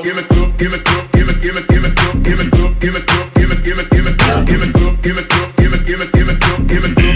Give it up, give it up, give it, give it, give it up, give it up, give it up, give it, give it, give it up, give it up, give it up, give it, give it, give it up, give it. up.